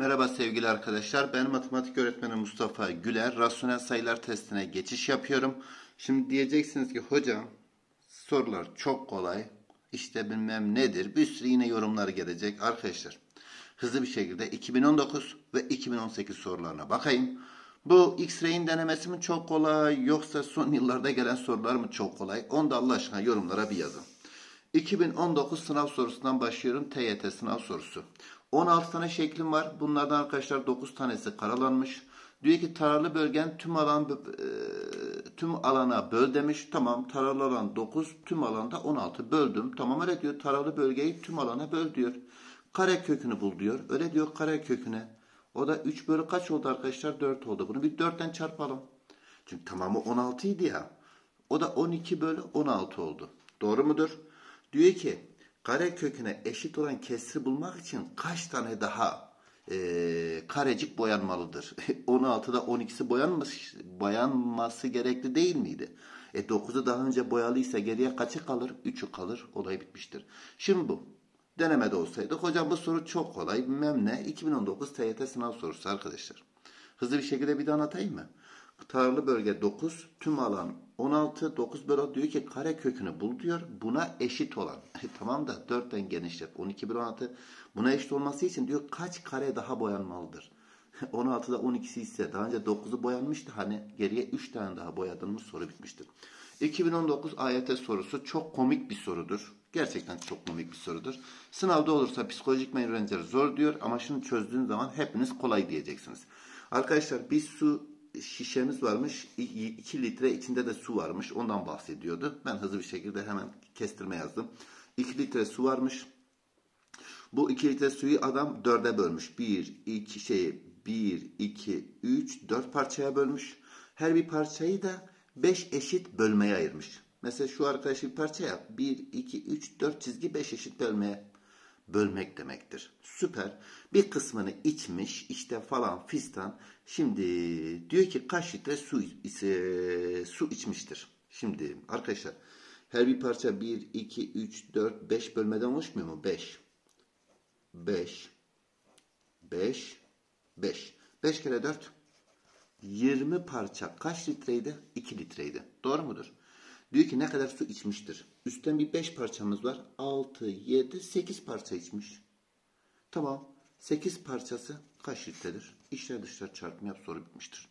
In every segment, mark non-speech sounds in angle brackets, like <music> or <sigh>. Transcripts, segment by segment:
Merhaba sevgili arkadaşlar. Ben matematik öğretmeni Mustafa Güler. Rasyonel sayılar testine geçiş yapıyorum. Şimdi diyeceksiniz ki hocam sorular çok kolay. İşte bilmem nedir. Bir sürü yine yorumlar gelecek. Arkadaşlar hızlı bir şekilde 2019 ve 2018 sorularına bakayım. Bu X-Ray'in denemesi mi çok kolay yoksa son yıllarda gelen sorular mı çok kolay? Onu da Allah aşkına yorumlara bir yazın. 2019 sınav sorusundan başlıyorum. TYT sınav sorusu. 16 tane şeklim var. Bunlardan arkadaşlar 9 tanesi karalanmış. Diyor ki taralı bölgen tüm alan e, tüm alana böl demiş. Tamam taralı alan 9, tüm alanda 16 böldüm. Tamam öyle diyor. Taralı bölgeyi tüm alana böl diyor. Kare kökünü bul diyor. Öyle diyor kare köküne. O da 3 bölü kaç oldu arkadaşlar? 4 oldu. Bunu bir 4'ten çarpalım. Çünkü tamamı 16 idi ya. O da 12 bölü 16 oldu. Doğru mudur? Diyor ki kare köküne eşit olan kesri bulmak için kaç tane daha e, karecik boyanmalıdır? <laughs> 16'da 12'si boyanmış, boyanması gerekli değil miydi? E 9'u daha önce boyalıysa geriye kaçı kalır? 3'ü kalır. Olay bitmiştir. Şimdi bu. Denemede olsaydı. Hocam bu soru çok kolay. Bilmem ne. 2019 TYT sınav sorusu arkadaşlar. Hızlı bir şekilde bir daha anlatayım mı? Tarlı bölge 9, tüm alan 16, 9 bölü diyor ki kare kökünü bul diyor. Buna eşit olan. <laughs> E, tamam da 4'ten genişlet. 12 bölü 16. Buna eşit olması için diyor kaç kare daha boyanmalıdır? <laughs> 16'da 12'si ise daha önce 9'u boyanmıştı. Hani geriye 3 tane daha boyadın mı soru bitmiştir. 2019 AYT sorusu çok komik bir sorudur. Gerçekten çok komik bir sorudur. Sınavda olursa psikolojik öğrenciler zor diyor ama şunu çözdüğün zaman hepiniz kolay diyeceksiniz. Arkadaşlar bir su şişemiz varmış. 2 litre içinde de su varmış. Ondan bahsediyordu. Ben hızlı bir şekilde hemen kestirme yazdım. 2 litre su varmış. Bu 2 litre suyu adam 4'e bölmüş. 1, 2 şey 1, 2, 3, 4 parçaya bölmüş. Her bir parçayı da 5 eşit bölmeye ayırmış. Mesela şu arkadaşı bir parça yap. 1, 2, 3, 4 çizgi 5 eşit bölmeye bölmek demektir. Süper. Bir kısmını içmiş işte falan fistan. Şimdi diyor ki kaç litre su, ise, su içmiştir. Şimdi arkadaşlar her bir parça 1, 2, 3, 4, 5 bölmeden oluşmuyor mu? 5. 5. 5. 5. 5 kere 4. 20 parça kaç litreydi? 2 litreydi. Doğru mudur? Diyor ki ne kadar su içmiştir. Üstten bir 5 parçamız var. 6, 7, 8 parça içmiş. Tamam. 8 parçası kaç litredir? İçler dışlar çarpımı yap soru bitmiştir.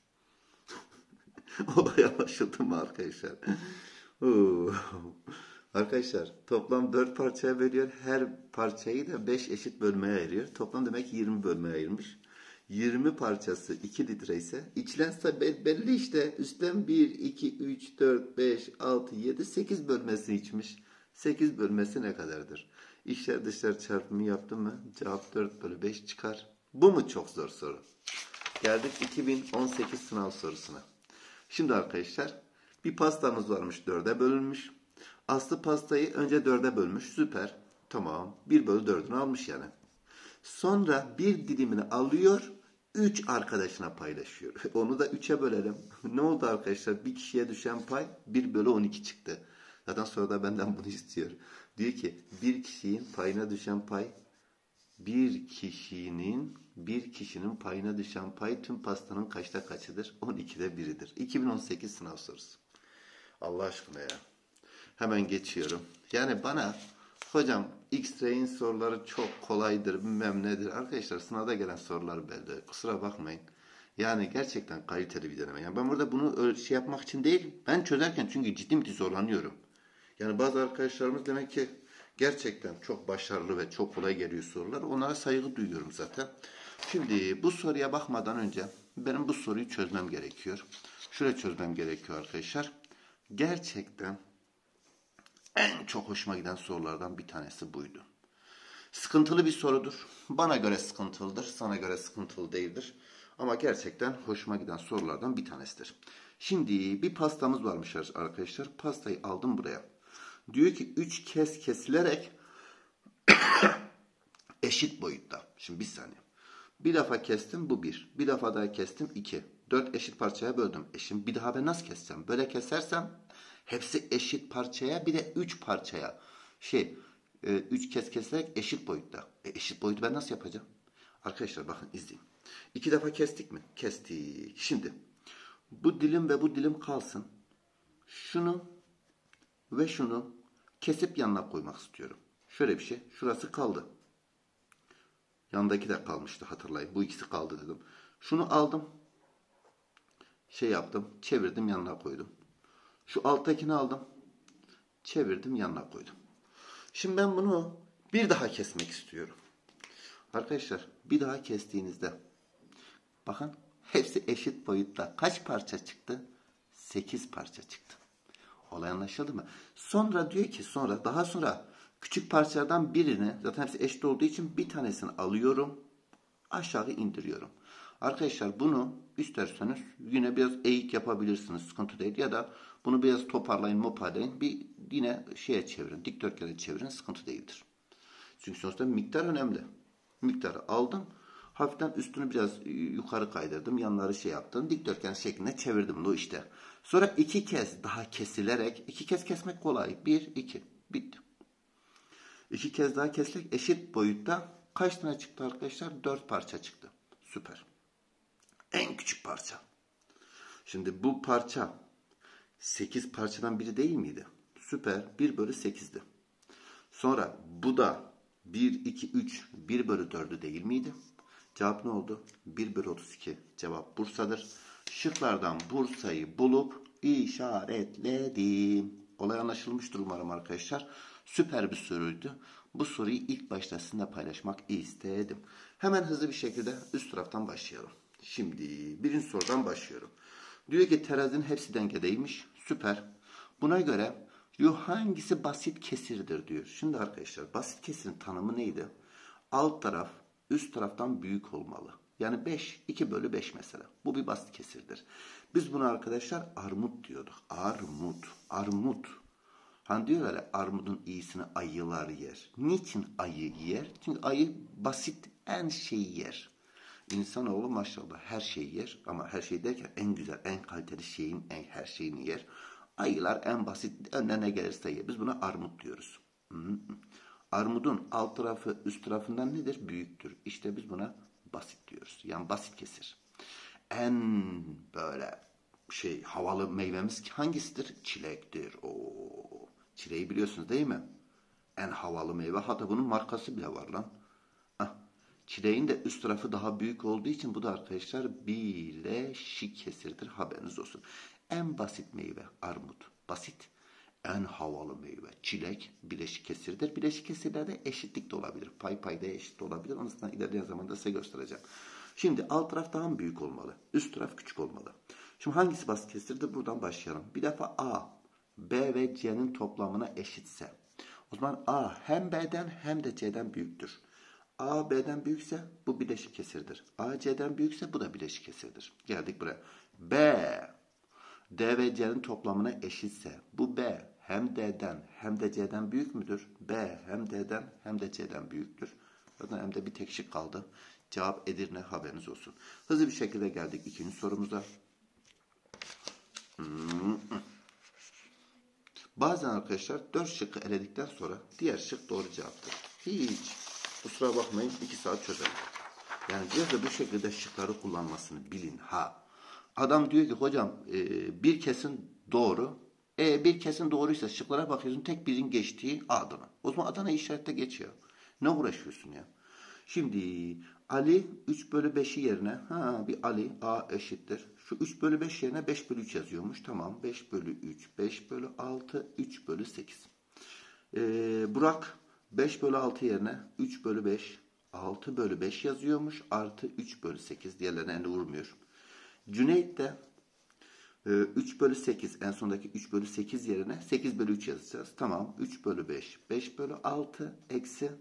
<laughs> Olaya başladı mı arkadaşlar? arkadaşlar toplam 4 parçaya bölüyor. Her parçayı da 5 eşit bölmeye ayırıyor. Toplam demek 20 bölmeye ayırmış. 20 parçası 2 litre ise içilen belli işte. Üstten 1, 2, 3, 4, 5, 6, 7, 8 bölmesi içmiş. 8 bölmesi ne kadardır? İçler dışlar çarpımı yaptım mı? Cevap 4 bölü 5 çıkar. Bu mu çok zor soru? Geldik 2018 sınav sorusuna. Şimdi arkadaşlar bir pastamız varmış 4'e bölünmüş. Aslı pastayı önce 4'e bölmüş. Süper. Tamam. 1 bölü 4'ünü almış yani. Sonra bir dilimini alıyor 3 arkadaşına paylaşıyor. <laughs> Onu da 3'e bölelim. <laughs> ne oldu arkadaşlar? Bir kişiye düşen pay 1 bölü 12 çıktı. Zaten sonra da benden bunu <laughs> istiyor. Diyor ki bir kişinin payına düşen pay bir kişinin bir kişinin payına düşen pay tüm pastanın kaçta kaçıdır? 12'de biridir. 2018 sınav sorusu. Allah aşkına ya. Hemen geçiyorum. Yani bana hocam X-Ray'in soruları çok kolaydır bilmem nedir. Arkadaşlar sınavda gelen sorular belli. Kusura bakmayın. Yani gerçekten kaliteli bir deneme. Yani ben burada bunu şey yapmak için değil. Ben çözerken çünkü ciddi bir zorlanıyorum. Yani bazı arkadaşlarımız demek ki gerçekten çok başarılı ve çok kolay geliyor sorular. Onlara saygı duyuyorum zaten. Şimdi bu soruya bakmadan önce benim bu soruyu çözmem gerekiyor. Şöyle çözmem gerekiyor arkadaşlar. Gerçekten en çok hoşuma giden sorulardan bir tanesi buydu. Sıkıntılı bir sorudur. Bana göre sıkıntılıdır, sana göre sıkıntılı değildir. Ama gerçekten hoşuma giden sorulardan bir tanesidir. Şimdi bir pastamız varmış arkadaşlar. Pastayı aldım buraya. Diyor ki 3 kez kesilerek <coughs> eşit boyutta. Şimdi bir saniye. Bir defa kestim bu bir. Bir defa daha kestim iki. Dört eşit parçaya böldüm. E şimdi bir daha ben nasıl kessem? Böyle kesersem hepsi eşit parçaya bir de üç parçaya. Şey e, üç kez keserek eşit boyutta. E, eşit boyutu ben nasıl yapacağım? Arkadaşlar bakın izleyin. İki defa kestik mi? Kestik. Şimdi bu dilim ve bu dilim kalsın. Şunu ve şunu kesip yanına koymak istiyorum. Şöyle bir şey. Şurası kaldı. Yandaki de kalmıştı hatırlayın. Bu ikisi kaldı dedim. Şunu aldım. Şey yaptım. Çevirdim yanına koydum. Şu alttakini aldım. Çevirdim yanına koydum. Şimdi ben bunu bir daha kesmek istiyorum. Arkadaşlar bir daha kestiğinizde bakın hepsi eşit boyutta. Kaç parça çıktı? 8 parça çıktı. Olay anlaşıldı mı? Sonra diyor ki sonra daha sonra küçük parçalardan birini zaten hepsi eşit olduğu için bir tanesini alıyorum. Aşağı indiriyorum. Arkadaşlar bunu isterseniz yine biraz eğik yapabilirsiniz. Sıkıntı değil. Ya da bunu biraz toparlayın, moparlayın. Bir yine şeye çevirin. Dikdörtgene çevirin. Sıkıntı değildir. Çünkü sonuçta miktar önemli. Miktarı aldım. Hafiften üstünü biraz yukarı kaydırdım. Yanları şey yaptım. Dikdörtgen şeklinde çevirdim bu işte. Sonra iki kez daha kesilerek, iki kez kesmek kolay. Bir, iki. Bitti. İki kez daha kesilerek eşit boyutta kaç tane çıktı arkadaşlar? Dört parça çıktı. Süper. En küçük parça. Şimdi bu parça 8 parçadan biri değil miydi? Süper. 1 bölü 8'di. Sonra bu da 1, 2, 3, 1 bölü 4'ü değil miydi? Cevap ne oldu? 1 bölü 32. Cevap Bursa'dır. Şıklardan Bursa'yı bulup işaretledim. Olay anlaşılmıştır umarım arkadaşlar. Süper bir soruydu. Bu soruyu ilk başta sizinle paylaşmak istedim. Hemen hızlı bir şekilde üst taraftan başlayalım. Şimdi birinci sorudan başlıyorum. Diyor ki terazinin hepsi dengedeymiş. Süper. Buna göre diyor hangisi basit kesirdir diyor. Şimdi arkadaşlar basit kesirin tanımı neydi? Alt taraf üst taraftan büyük olmalı. Yani 5, 2 bölü 5 mesela. Bu bir basit kesirdir. Biz buna arkadaşlar armut diyorduk. Armut, armut. Hani diyorlar ya armudun iyisini ayılar yer. Niçin ayı yer? Çünkü ayı basit en şeyi yer. İnsanoğlu maşallah her şeyi yer ama her şey derken en güzel, en kaliteli şeyin en her şeyini yer. Ayılar en basit önüne ne gelirse yer. Biz buna armut diyoruz. Armudun alt tarafı üst tarafından nedir? Büyüktür. İşte biz buna basit diyoruz. Yani basit kesir. En böyle şey havalı meyvemiz hangisidir? Çilektir. Oo. Çileği biliyorsunuz değil mi? En havalı meyve. Hatta bunun markası bile var lan. Çileğin de üst tarafı daha büyük olduğu için bu da arkadaşlar bileşik kesirdir. Haberiniz olsun. En basit meyve armut. Basit. En havalı meyve çilek bileşik kesirdir. Bileşik kesirlerde eşitlik de olabilir. Pay payda eşit olabilir. Onu ilerleyen zamanda size göstereceğim. Şimdi alt taraf daha büyük olmalı? Üst taraf küçük olmalı. Şimdi hangisi basit kesirdir? Buradan başlayalım. Bir defa A, B ve C'nin toplamına eşitse. O zaman A hem B'den hem de C'den büyüktür. A B'den büyükse bu bileşik kesirdir. A C'den büyükse bu da bileşik kesirdir. Geldik buraya. B D ve C'nin toplamına eşitse bu B hem D'den hem de C'den büyük müdür? B hem D'den hem de C'den büyüktür. Zaten hem de bir tek şık kaldı. Cevap Edirne haberiniz olsun. Hızlı bir şekilde geldik ikinci sorumuza. Bazen arkadaşlar dört şıkkı eledikten sonra diğer şık doğru cevaptır. Hiç kusura bakmayın iki saat çözelim. Yani biraz da bu şekilde şıkları kullanmasını bilin ha. Adam diyor ki hocam e, bir kesin doğru. E bir kesin doğruysa şıklara bakıyorsun tek birin geçtiği Adana. O zaman Adana işarette geçiyor. Ne uğraşıyorsun ya? Şimdi Ali 3 bölü 5'i yerine ha bir Ali A eşittir. Şu 3 bölü 5 yerine 5 bölü 3 yazıyormuş. Tamam 5 bölü 3, 5 bölü 6, 3 bölü 8. Ee, Burak 5 bölü 6 yerine 3 bölü 5, 6 bölü 5 yazıyormuş. Artı 3 bölü 8 diğerlerine elde vurmuyor. Cüneyt de 3 e, bölü 8 en sondaki 3 bölü 8 yerine 8 bölü 3 yazacağız. Tamam 3 bölü 5, 5 bölü 6 eksi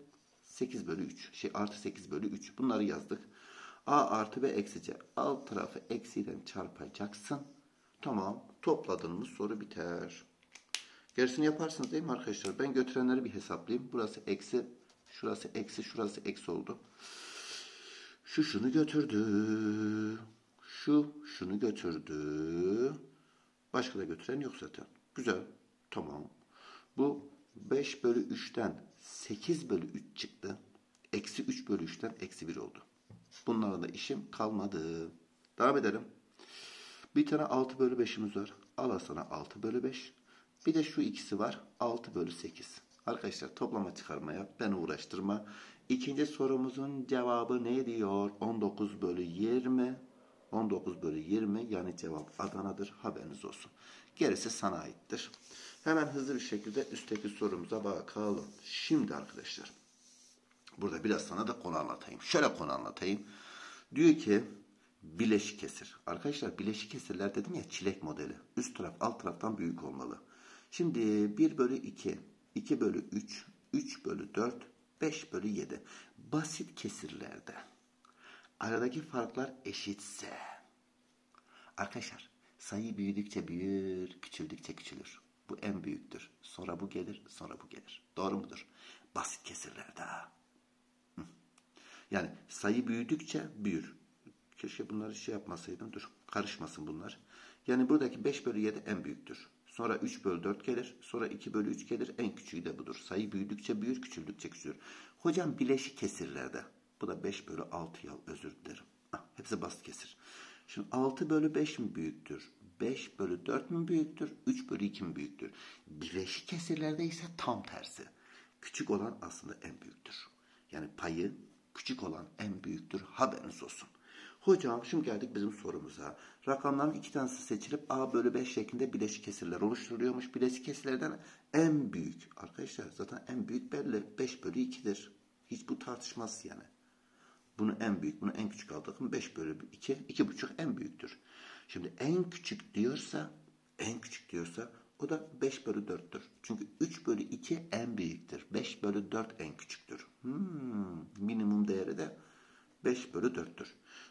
8 bölü 3. Şey artı 8 bölü 3. Bunları yazdık. A artı B eksi C. Alt tarafı eksiyle çarpacaksın. Tamam. Topladın mı soru biter. Gerisini yaparsınız değil mi arkadaşlar? Ben götürenleri bir hesaplayayım. Burası eksi, şurası eksi, şurası eksi oldu. Şu şunu götürdü. Şu şunu götürdü. Başka da götüren yok zaten. Güzel. Tamam. Bu 5 bölü 3'ten 8 bölü 3 çıktı. Eksi 3 bölü 3'ten eksi 1 oldu. Bunlara da işim kalmadı. Devam edelim. Bir tane 6 bölü 5'imiz var. Al sana 6 bölü 5. Bir de şu ikisi var. 6 bölü 8. Arkadaşlar toplama çıkarmaya beni uğraştırma. İkinci sorumuzun cevabı ne diyor? 19 bölü 20. 19 bölü 20 yani cevap Adana'dır. Haberiniz olsun. Gerisi sana aittir. Hemen hızlı bir şekilde üstteki sorumuza bakalım. Şimdi arkadaşlar burada biraz sana da konu anlatayım. Şöyle konu anlatayım. Diyor ki bileşik kesir. Arkadaşlar bileşik kesirler dedim ya çilek modeli. Üst taraf alt taraftan büyük olmalı. Şimdi 1 bölü 2, 2 bölü 3, 3 bölü 4, 5 bölü 7. Basit kesirlerde aradaki farklar eşitse arkadaşlar sayı büyüdükçe büyür, küçüldükçe küçülür. Bu en büyüktür. Sonra bu gelir, sonra bu gelir. Doğru mudur? Basit kesirlerde. Yani sayı büyüdükçe büyür. Keşke bunları şey yapmasaydım. Dur karışmasın bunlar. Yani buradaki 5 bölü 7 en büyüktür. Sonra 3 bölü 4 gelir. Sonra 2 bölü 3 gelir. En küçüğü de budur. Sayı büyüdükçe büyür, küçüldükçe küçülür. Hocam bileşik kesirlerde. Bu da 5 bölü 6 ya özür dilerim. Ah, hepsi basit kesir. Şimdi 6 bölü 5 mi büyüktür? 5 bölü 4 mü büyüktür? 3 bölü 2 mi büyüktür? Bileşik kesirlerde ise tam tersi. Küçük olan aslında en büyüktür. Yani payı küçük olan en büyüktür. Haberiniz olsun. Hocam şimdi geldik bizim sorumuza. Rakamların iki tanesi seçilip A bölü 5 şeklinde bileşik kesirler oluşturuluyormuş. Bileşik kesirlerden en büyük. Arkadaşlar zaten en büyük belli. 5 bölü 2'dir. Hiç bu tartışmaz yani. Bunu en büyük, bunu en küçük aldık mı 5 bölü 2, 2,5 en büyüktür. Şimdi en küçük diyorsa, en küçük diyorsa o da 5 bölü 4'tür. Çünkü 3 bölü 2 en büyüktür. 5 bölü 4 en küçüktür. Hmm, minimum değeri de 5 bölü 4'tür.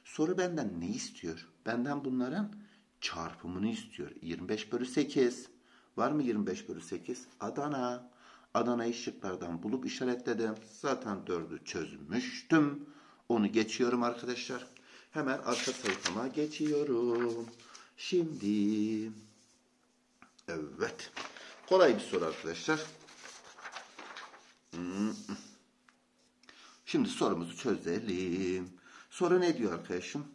Soru benden ne istiyor? Benden bunların çarpımını istiyor. 25 bölü 8. Var mı 25 bölü 8? Adana. Adana'yı şıklardan bulup işaretledim. Zaten 4'ü çözmüştüm. Onu geçiyorum arkadaşlar. Hemen arka sayfama geçiyorum. Şimdi evet. Kolay bir soru arkadaşlar. Şimdi sorumuzu çözelim. Soru ne diyor arkadaşım?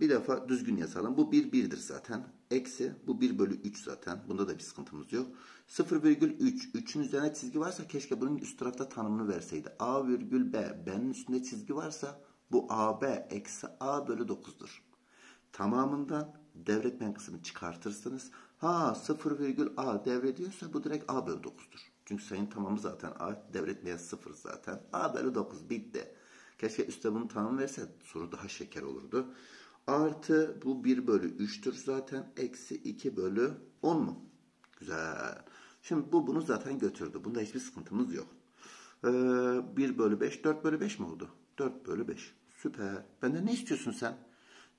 Bir defa düzgün yazalım. Bu 1 bir, 1'dir zaten. Eksi bu 1 bölü 3 zaten. Bunda da bir sıkıntımız yok. 0,3. 3'ün üzerine çizgi varsa keşke bunun üst tarafta tanımını verseydi. A virgül B. B'nin üstünde çizgi varsa bu AB eksi A bölü 9'dur. Tamamından devretmen kısmını çıkartırsınız. Ha 0 virgül A devrediyorsa bu direkt A bölü 9'dur. Çünkü sayının tamamı zaten A devretmeyen 0 zaten. A bölü 9 bitti. Keşke üstte bunu tanım verse soru daha şeker olurdu. Artı bu 1 bölü 3'tür zaten. Eksi 2 bölü 10 mu? Güzel. Şimdi bu bunu zaten götürdü. Bunda hiçbir sıkıntımız yok. Ee, 1 bölü 5, 4 bölü 5 mi oldu? 4 bölü 5. Süper. Benden ne istiyorsun sen?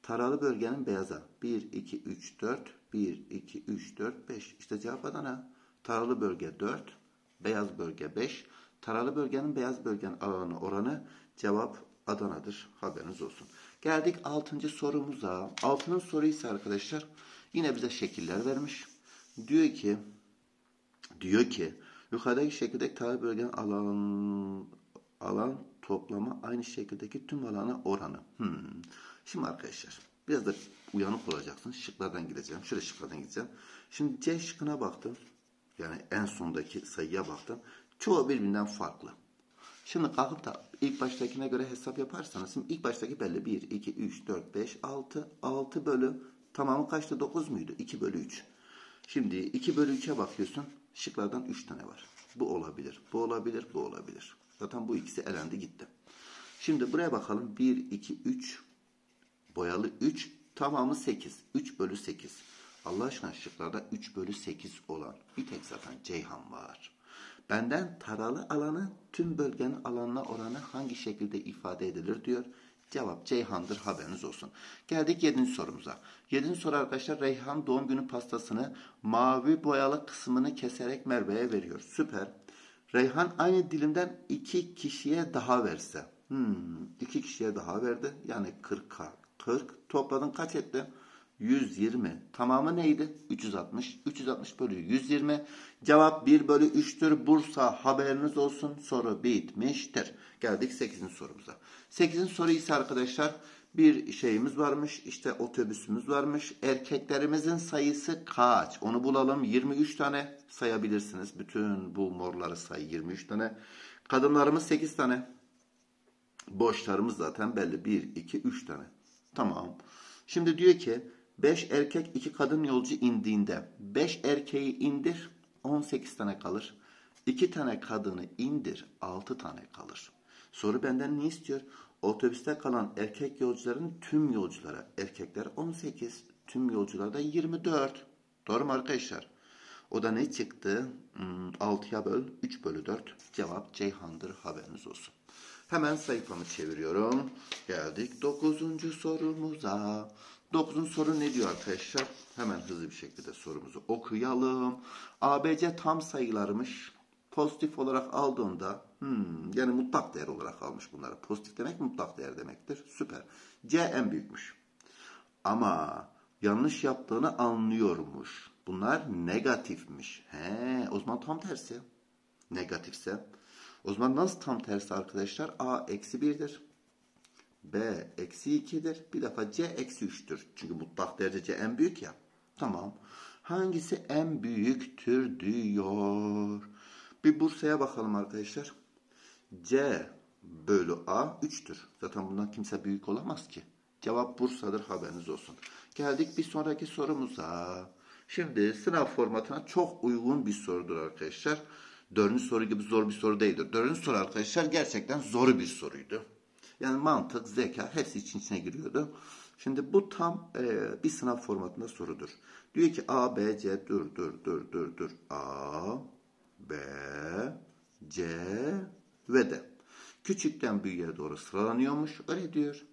Taralı bölgenin beyaza. 1, 2, 3, 4. 1, 2, 3, 4, 5. İşte cevap Adana. Taralı bölge 4. Beyaz bölge 5. Taralı bölgenin beyaz bölgenin alanı oranı cevap Adana'dır. Haberiniz olsun. Geldik 6. sorumuza. 6'nın soru ise arkadaşlar yine bize şekiller vermiş. Diyor ki diyor ki yukarıdaki şekildeki taralı bölgenin alan alan toplama aynı şekildeki tüm alana oranı. Hmm. Şimdi arkadaşlar biraz da uyanık olacaksınız. Şıklardan gideceğim. Şöyle şıklardan gideceğim. Şimdi C şıkkına baktım. Yani en sondaki sayıya baktım. Çoğu birbirinden farklı. Şimdi kalkıp da ilk baştakine göre hesap yaparsanız şimdi ilk baştaki belli 1, 2, 3, 4, 5, 6, 6 bölü tamamı kaçtı 9 muydu? 2 bölü 3. Şimdi 2 bölü 3'e bakıyorsun şıklardan 3 tane var. Bu olabilir, bu olabilir, bu olabilir. Zaten bu ikisi elendi gitti. Şimdi buraya bakalım. 1, 2, 3 boyalı 3 tamamı 8. 3 bölü 8. Allah aşkına şıklarda 3 bölü 8 olan bir tek zaten Ceyhan var. Benden taralı alanı tüm bölgenin alanına oranı hangi şekilde ifade edilir diyor. Cevap Ceyhan'dır haberiniz olsun. Geldik 7. sorumuza. 7. soru arkadaşlar Reyhan doğum günü pastasını mavi boyalı kısmını keserek Merve'ye veriyor. Süper. Reyhan aynı dilimden iki kişiye daha verse. Hmm, kişiye daha verdi. Yani 40'a 40. Topladın kaç etti? 120. Tamamı neydi? 360. 360 bölü 120. Cevap 1 bölü 3'tür. Bursa haberiniz olsun. Soru bitmiştir. Geldik 8. sorumuza. 8. soru ise arkadaşlar bir şeyimiz varmış. İşte otobüsümüz varmış. Erkeklerimizin sayısı kaç? Onu bulalım. 23 tane sayabilirsiniz. Bütün bu morları say 23 tane. Kadınlarımız 8 tane. Boşlarımız zaten belli. 1, 2, 3 tane. Tamam. Şimdi diyor ki 5 erkek 2 kadın yolcu indiğinde 5 erkeği indir 18 tane kalır. 2 tane kadını indir 6 tane kalır. Soru benden ne istiyor? Otobüste kalan erkek yolcuların tüm yolculara erkekler 18, tüm yolcular da 24. Doğru mu arkadaşlar? O da ne çıktı? Hmm, 6'ya böl 3 bölü 4. Cevap Ceyhan'dır haberiniz olsun. Hemen sayfamı çeviriyorum. Geldik 9. sorumuza. 9. soru ne diyor arkadaşlar? Hemen hızlı bir şekilde sorumuzu okuyalım. ABC tam sayılarmış. Pozitif olarak aldığında hmm, yani mutlak değer olarak almış bunları. Pozitif demek mutlak değer demektir. Süper. C en büyükmüş. Ama yanlış yaptığını anlıyormuş. Bunlar negatifmiş. He, o zaman tam tersi. Negatifse. O zaman nasıl tam tersi arkadaşlar? A eksi 1'dir. B eksi 2'dir. Bir defa C eksi 3'tür. Çünkü mutlak derece C en büyük ya. Tamam. Hangisi en büyüktür diyor. Bir Bursa'ya bakalım arkadaşlar. C bölü A 3'tür. Zaten bundan kimse büyük olamaz ki. Cevap Bursa'dır haberiniz olsun. Geldik bir sonraki sorumuza. Şimdi sınav formatına çok uygun bir sorudur arkadaşlar. Dördüncü soru gibi zor bir soru değildir. Dördüncü soru arkadaşlar gerçekten zor bir soruydu. Yani mantık, zeka hepsi için içine giriyordu. Şimdi bu tam e, bir sınav formatında sorudur. Diyor ki A, B, C, dur, dur, dur, dur, dur. A, B, C ve D. Küçükten büyüğe doğru sıralanıyormuş. Öyle diyor.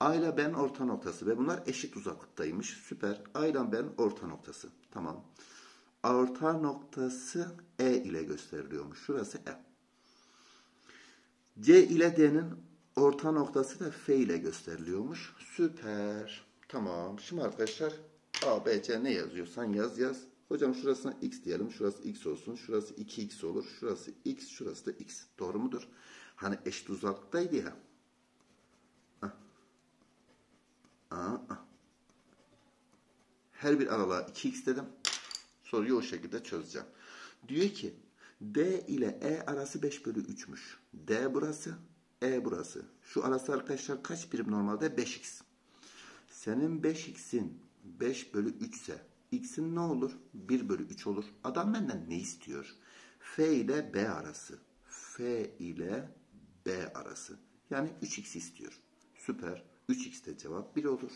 A ile Ben orta noktası ve bunlar eşit uzaklıktaymış. Süper. A ile Ben orta noktası. Tamam. Orta noktası E ile gösteriliyormuş. Şurası E. C ile D'nin orta noktası da F ile gösteriliyormuş. Süper. Tamam. Şimdi arkadaşlar A, B, C ne yazıyorsan yaz yaz. Hocam şurasına x diyelim. Şurası x olsun. Şurası 2x olur. Şurası x. Şurası da x. Doğru mudur? Hani eşit uzaklıktaydı ya. Ah. Ah. Her bir aralığa 2x dedim. Soruyu o şekilde çözeceğim. Diyor ki D ile E arası 5 bölü 3'müş. D burası, E burası. Şu arası arkadaşlar kaç birim normalde? 5x. Senin 5x'in 5 bölü 3 ise x'in ne olur? 1 bölü 3 olur. Adam benden ne istiyor? F ile B arası. F ile B arası. Yani 3x istiyor. Süper. 3x de cevap 1 olur.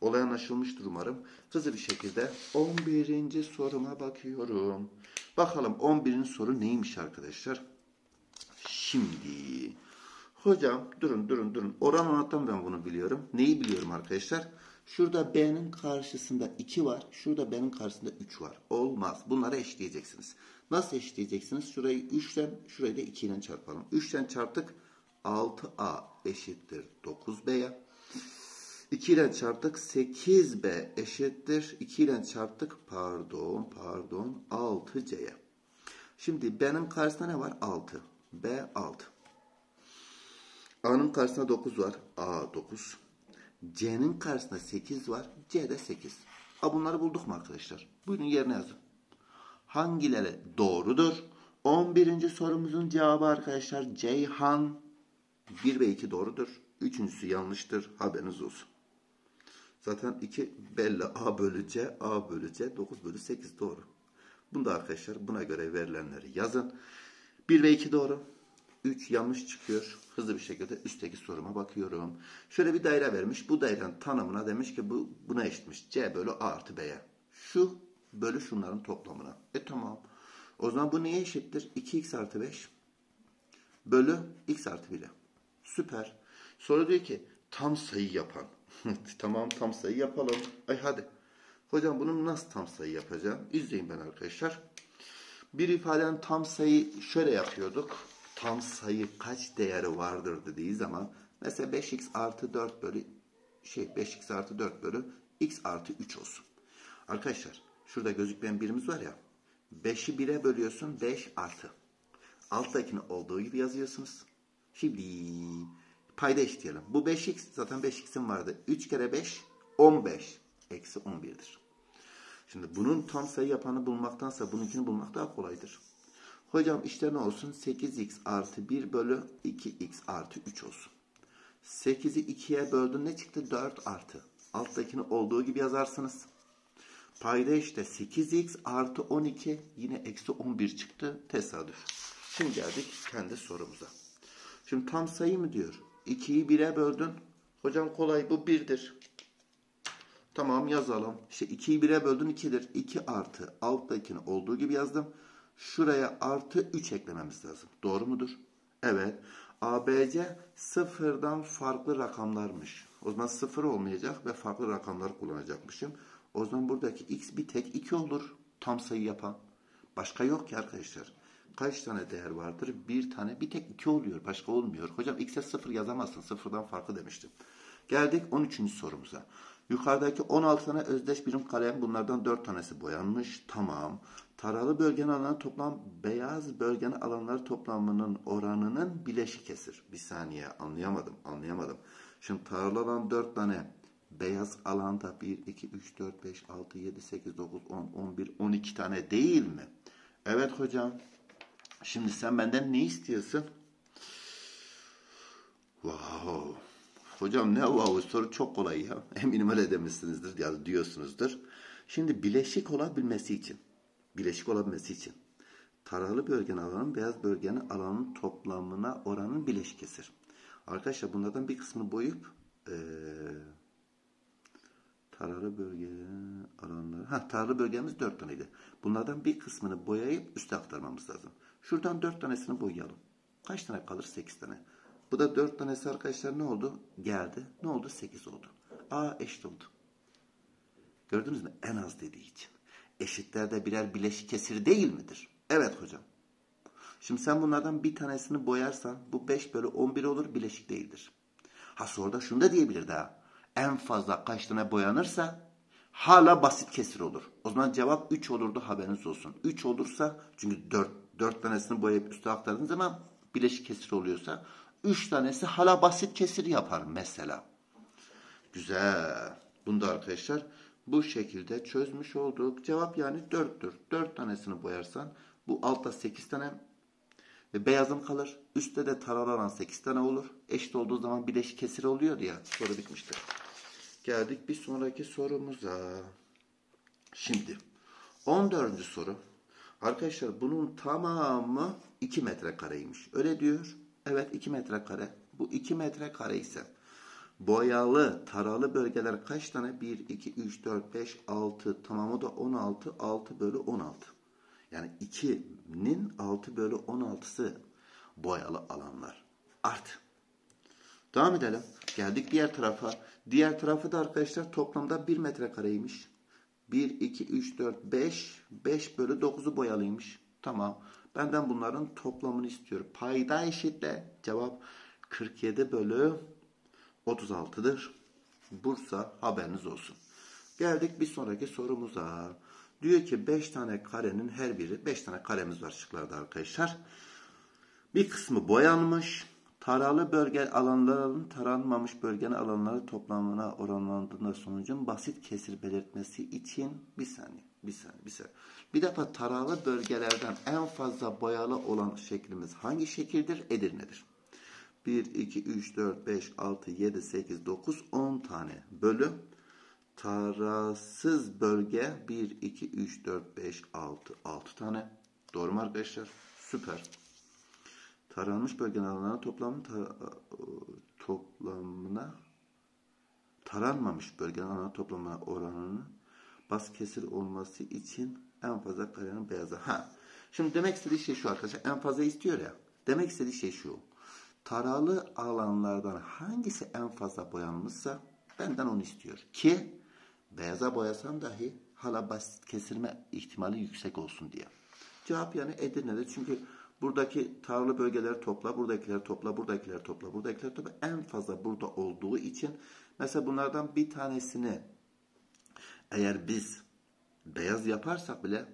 Olay anlaşılmıştır umarım. Hızlı bir şekilde 11. soruma bakıyorum. Bakalım 11. soru neymiş arkadaşlar? Şimdi hocam durun durun durun. Oran anlattan ben bunu biliyorum. Neyi biliyorum arkadaşlar? Şurada B'nin karşısında 2 var. Şurada B'nin karşısında 3 var. Olmaz. Bunları eşleyeceksiniz. Nasıl eşleyeceksiniz? Şurayı 3'ten, şurayı da 2 ile çarpalım. 3'ten çarptık. 6A eşittir 9B'ye. 2 ile çarptık 8b eşittir. 2 ile çarptık pardon pardon 6c'ye. Şimdi b'nin karşısında ne var? 6. b 6. a'nın karşısında 9 var. a 9. c'nin karşısında 8 var. c de 8. A bunları bulduk mu arkadaşlar? Buyurun yerine yazın. Hangileri doğrudur? 11. sorumuzun cevabı arkadaşlar Ceyhan 1 ve 2 doğrudur. Üçüncüsü yanlıştır. Haberiniz olsun. Zaten 2 belli. A bölü C, A bölü C, 9 bölü 8 doğru. Bunu da arkadaşlar buna göre verilenleri yazın. 1 ve 2 doğru. 3 yanlış çıkıyor. Hızlı bir şekilde üstteki soruma bakıyorum. Şöyle bir daire vermiş. Bu dairenin tanımına demiş ki bu buna eşitmiş. C bölü A artı B'ye. Şu bölü şunların toplamına. E tamam. O zaman bu neye eşittir? 2x artı 5 bölü x artı 1'e. Süper. Sonra diyor ki tam sayı yapan. <laughs> tamam tam sayı yapalım. Ay hadi. Hocam bunu nasıl tam sayı yapacağım? İzleyin ben arkadaşlar. Bir ifadenin tam sayı şöyle yapıyorduk. Tam sayı kaç değeri vardır dediği zaman mesela 5x artı 4 bölü şey 5x artı 4 bölü x artı 3 olsun. Arkadaşlar şurada gözükmeyen birimiz var ya. 5'i 1'e bölüyorsun 5 artı. Alttakini olduğu gibi yazıyorsunuz. Şimdi payda eşitleyelim. Bu 5x zaten 5x'in vardı. 3 kere 5 15 eksi 11'dir. Şimdi bunun tam sayı yapanı bulmaktansa bununkini bulmak daha kolaydır. Hocam işte ne olsun? 8x artı 1 bölü 2x artı 3 olsun. 8'i 2'ye böldün ne çıktı? 4 artı. Alttakini olduğu gibi yazarsınız. Payda işte 8x artı 12 yine eksi 11 çıktı. Tesadüf. Şimdi geldik kendi sorumuza. Şimdi tam sayı mı diyor? 2'yi 1'e böldün. Hocam kolay bu 1'dir. Tamam yazalım. İşte 2'yi 1'e böldün 2'dir. 2 artı alttakini olduğu gibi yazdım. Şuraya artı 3 eklememiz lazım. Doğru mudur? Evet. ABC sıfırdan farklı rakamlarmış. O zaman sıfır olmayacak ve farklı rakamlar kullanacakmışım. O zaman buradaki x bir tek 2 olur. Tam sayı yapan. Başka yok ki arkadaşlar. Kaç tane değer vardır? Bir tane. Bir tek 2 oluyor. Başka olmuyor. Hocam x'e sıfır yazamazsın. Sıfırdan farklı demiştim. Geldik 13. sorumuza. Yukarıdaki 16 tane özdeş birim kalem bunlardan 4 tanesi boyanmış. Tamam. Taralı bölgenin alanı toplam beyaz bölgenin alanları toplamının oranının bileşik kesir. Bir saniye anlayamadım anlayamadım. Şimdi taralı alan 4 tane beyaz alanda 1, 2, 3, 4, 5, 6, 7, 8, 9, 10, 11, 12 tane değil mi? Evet hocam. Şimdi sen benden ne istiyorsun? Wow. Hocam ne wow soru çok kolay ya. <laughs> Eminim öyle demişsinizdir ya diyorsunuzdur. Şimdi bileşik olabilmesi için bileşik olabilmesi için taralı bölgenin alanın beyaz bölgenin alanın toplamına oranın bileşik kesir. Arkadaşlar bunlardan bir kısmını boyup ee, taralı bölge alanları ha taralı bölgemiz 4 taneydi. Bunlardan bir kısmını boyayıp üste aktarmamız lazım. Şuradan 4 tanesini boyayalım. Kaç tane kalır? 8 tane. Bu da 4 tanesi arkadaşlar ne oldu? Geldi. Ne oldu? 8 oldu. A eşit oldu. Gördünüz mü? En az dediği için eşitlerde birer bileşik kesir değil midir? Evet hocam. Şimdi sen bunlardan bir tanesini boyarsan bu 5 bölü 11 olur bileşik değildir. Ha soruda şunu da diyebilir daha. En fazla kaç tane boyanırsa hala basit kesir olur. O zaman cevap 3 olurdu haberiniz olsun. 3 olursa çünkü 4, 4 tanesini boyayıp üste aktardığınız zaman bileşik kesir oluyorsa 3 tanesi hala basit kesir yapar mesela. Güzel. Bunda arkadaşlar bu şekilde çözmüş olduk. Cevap yani 4'tür. 4 tanesini boyarsan bu altta 8 tane ve beyazım kalır. Üstte de taralanan 8 tane olur. Eşit olduğu zaman bileşik kesir oluyor ya. Soru bitmiştir. Geldik bir sonraki sorumuza. Şimdi 14. soru. Arkadaşlar bunun tamamı 2 metrekareymiş. Öyle diyor. Evet 2 metrekare. Bu 2 metrekare ise Boyalı, taralı bölgeler kaç tane? 1, 2, 3, 4, 5, 6. Tamamı da 16. 6 bölü 16. Yani 2'nin 6 bölü 16'sı boyalı alanlar. Art. Devam edelim. Geldik diğer tarafa. Diğer tarafı da arkadaşlar toplamda 1 metrekareymiş. 1, 2, 3, 4, 5. 5 bölü 9'u boyalıymış. Tamam. Benden bunların toplamını istiyor. Payda eşitle. Cevap 47 bölü 36'dır. Bursa haberiniz olsun. Geldik bir sonraki sorumuza. Diyor ki 5 tane karenin her biri 5 tane karemiz var şıklarda arkadaşlar. Bir kısmı boyanmış. Taralı bölge alanların taranmamış bölgenin alanları toplamına oranlandığında sonucun basit kesir belirtmesi için bir saniye, bir saniye, bir saniye. Bir defa taralı bölgelerden en fazla boyalı olan şeklimiz hangi şekildir? Edirne'dir. 1, 2, 3, 4, 5, 6, 7, 8, 9, 10 tane bölü tarafsız bölge 1, 2, 3, 4, 5, 6, 6 tane. Doğru mu arkadaşlar? Süper. Taranmış bölgenin alanına toplamı ta, toplamına taranmamış bölgenin alanına toplamına oranının bas kesir olması için en fazla karenin beyazı. Ha. Şimdi demek istediği şey şu arkadaşlar. En fazla istiyor ya. Demek istediği şey şu taralı alanlardan hangisi en fazla boyanmışsa benden onu istiyor. Ki beyaza boyasam dahi hala basit kesilme ihtimali yüksek olsun diye. Cevap yani Edirne'de çünkü buradaki tarla bölgeleri topla, buradakileri topla, buradakileri topla, buradakileri topla en fazla burada olduğu için mesela bunlardan bir tanesini Eğer biz beyaz yaparsak bile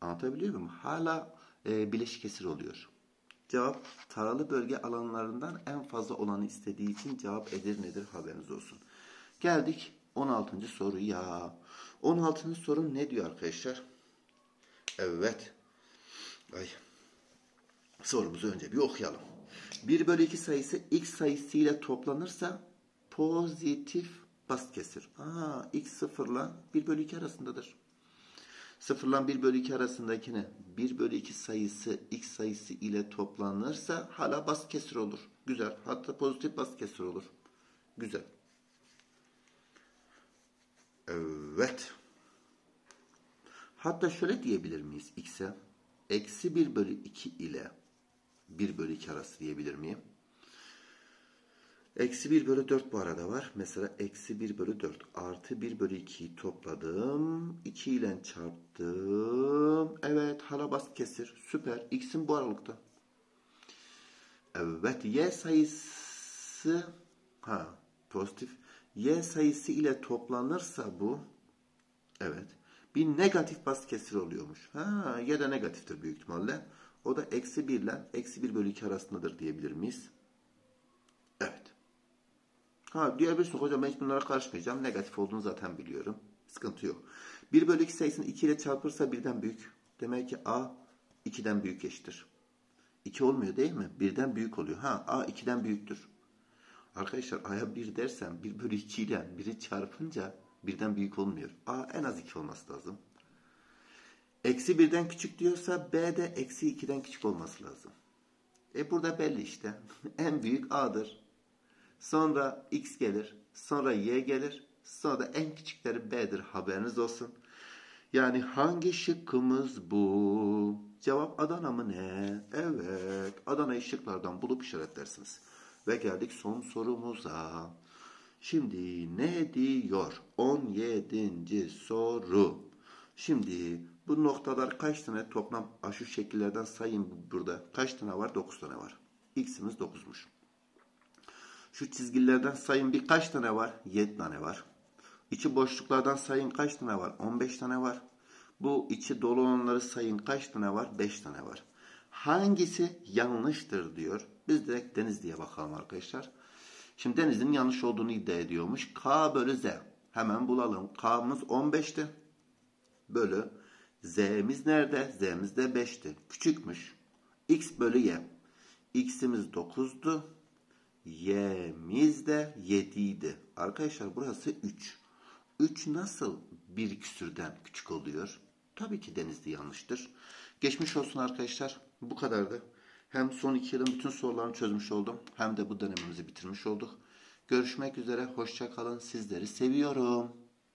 anlatabiliyor muyum? Hala e, bileşik kesir oluyor. Cevap taralı bölge alanlarından en fazla olanı istediği için cevap Edirne'dir haberiniz olsun. Geldik 16. soruya. 16. soru ne diyor arkadaşlar? Evet. Ay. Sorumuzu önce bir okuyalım. 1 bölü 2 sayısı x sayısı ile toplanırsa pozitif basit kesir. Aa, x sıfırla 1 bölü 2 arasındadır. Sıfırla 1 bölü 2 arasındakini 1 bölü 2 sayısı x sayısı ile toplanırsa hala basit kesir olur. Güzel. Hatta pozitif basit kesir olur. Güzel. Evet. Hatta şöyle diyebilir miyiz x'e? Eksi 1 bölü 2 ile 1 bölü 2 arası diyebilir miyim? Eksi 1 bölü 4 bu arada var. Mesela eksi 1 bölü 4 artı 1 bölü 2'yi topladım. 2 ile çarptım. Evet hala basit kesir. Süper. X'in bu aralıkta. Evet y sayısı ha pozitif. Y sayısı ile toplanırsa bu evet bir negatif basit kesir oluyormuş. Ha ya da negatiftir büyük ihtimalle. O da eksi 1 ile eksi 1 bölü 2 arasındadır diyebilir miyiz? Ha diyebilirsin hocam ben hiç bunlara karışmayacağım. Negatif olduğunu zaten biliyorum. Sıkıntı yok. 1 bölü 2 sayısını 2 ile çarpırsa birden büyük. Demek ki A 2'den büyük eşittir. 2 olmuyor değil mi? Birden büyük oluyor. Ha A 2'den büyüktür. Arkadaşlar A'ya 1 dersem 1 bölü 2 ile 1'i çarpınca birden büyük olmuyor. A en az 2 olması lazım. Eksi 1'den küçük diyorsa B de eksi 2'den küçük olması lazım. E burada belli işte. <laughs> en büyük A'dır. Sonra X gelir. Sonra Y gelir. Sonra da en küçükleri B'dir. Haberiniz olsun. Yani hangi şıkkımız bu? Cevap Adana mı ne? Evet. Adana'yı şıklardan bulup işaretlersiniz. Ve geldik son sorumuza. Şimdi ne diyor? 17. soru. Şimdi bu noktalar kaç tane toplam şu şekillerden sayın burada. Kaç tane var? 9 tane var. X'imiz 9'muş. Şu çizgilerden sayın birkaç tane var? 7 tane var. İçi boşluklardan sayın kaç tane var? 15 tane var. Bu içi dolu olanları sayın kaç tane var? 5 tane var. Hangisi yanlıştır diyor. Biz direkt deniz diye bakalım arkadaşlar. Şimdi denizin yanlış olduğunu iddia ediyormuş. K bölü Z. Hemen bulalım. K'mız 15'ti. Bölü. Z'miz nerede? Z'miz de 5'ti. Küçükmüş. X bölü Y. X'imiz 9'du. Y'miz de 7 idi. Arkadaşlar burası 3. 3 nasıl bir küsürden küçük oluyor? Tabii ki denizde yanlıştır. Geçmiş olsun arkadaşlar. Bu kadardı. Hem son iki yılın bütün sorularını çözmüş oldum. Hem de bu dönemimizi bitirmiş olduk. Görüşmek üzere. Hoşça kalın. Sizleri seviyorum.